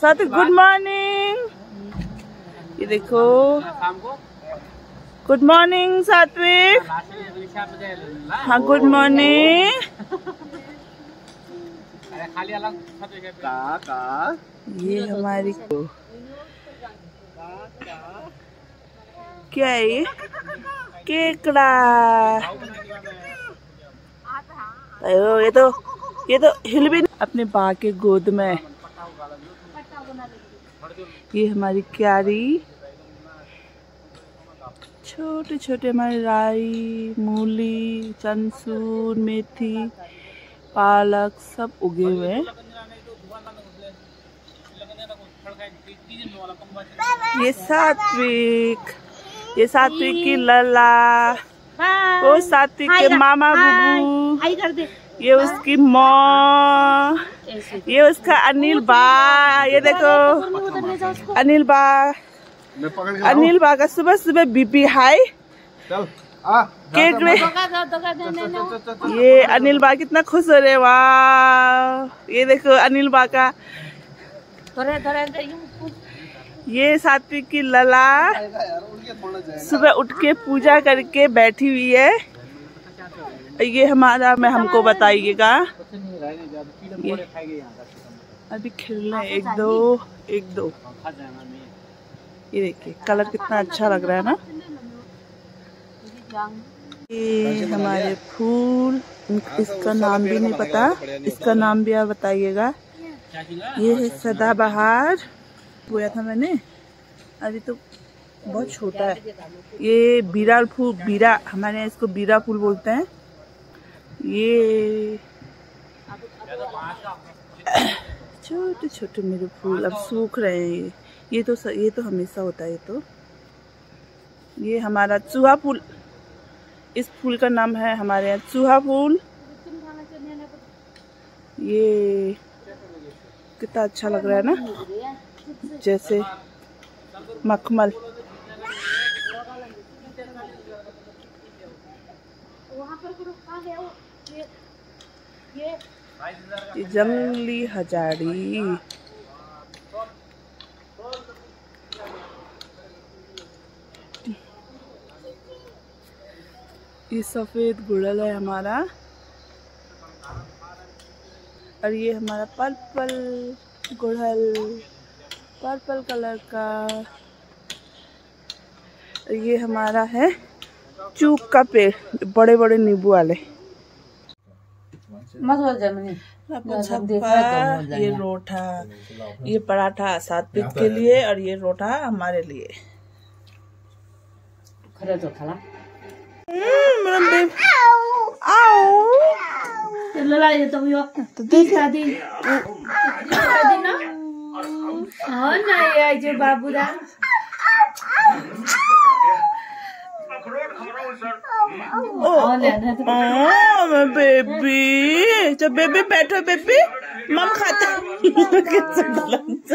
सात्विक good morning ये देखो। गुड मॉर्निंग सात्विक। हाँ गुड मॉर्निंग ये हमारी को। क्या है केकड़ा। ये तो ये तो हिल भी अपने बा के गोद में। ये हमारी क्यारी। छोटे छोटे हमारे राई, मूली चनसूर मेथी, पालक सब उगे हुए हैं। ये सात्विक ये सात्विक की लला। वो सात्विक के मामा बुबू। कर दे ये उसकी माँ। ये उसका अनिल बा। ये देखो। अनिल बा। मैं पकड़ के अनिल बा का सुबह सुबह बीपी हाई। नहीं ये अनिल बा कितना खुश हो रहे वाह। ये देखो अनिल बा का। थोड़े थोड़े ये सात्विक की लला। सुबह उठ के पूजा करके बैठी हुई है। ये हमारा, मैं हमको बताइएगा। अभी खेल रहे एक दो एक दो। ये देखिए, कलर कितना अच्छा लग रहा है ना। ये हमारे फूल इसका नाम भी नहीं पता। इसका नाम भी आप बताइएगा। ये है सदाबहार। बोया था मैंने। अभी तो बहुत छोटा है। ये बीरा फूल, बीरा, हमारे यहाँ इसको बीरा फूल बोलते हैं। ये छोटे छोटे मेरे फूल अब सूख रहे हैं ये। ये तो ये तो हमेशा होता है ये तो। ये हमारा चूहा फूल। इस फूल का नाम है हमारे यहाँ चूहा फूल। ये कितना अच्छा लग रहा है ना? जैसे मखमल। ये जंगली हजारी। ये सफ़ेद गुड़ल है हमारा। और ये हमारा पर्पल गुड़हल। पर्पल कलर का। ये हमारा है चूक का पेड़ बड़े बड़े नींबू वाले। छप्पा ये रोटा ये पराठा सात्विक के लिए और ये रोटा हमारे लिए। तो खाला हम्म, मेरा बेब- आओ। लला ये तो तो देख शादी। शादी ना हाँ ना ये आई जो बाबूरा हाँ ले ना तो Oh, my baby. जब बेबी बैठो बेबी मम खाता कैसे गलत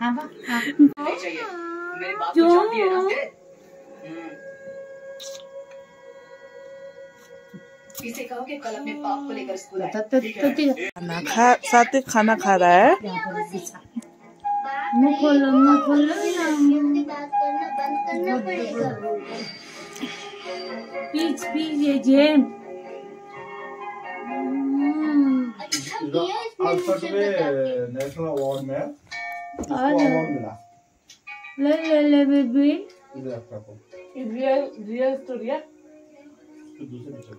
हाँ बा हाँ खा सात्विक खाना खा रहा है। मुँह खोलो मुँह खोलो पीछ पीछ ये जेम। नेशनल अवार्ड में अवार्ड मिला। ले ले ले बेबी। इधर आपका को रियल रियल स्टोरी है। दूसरे पिक्चर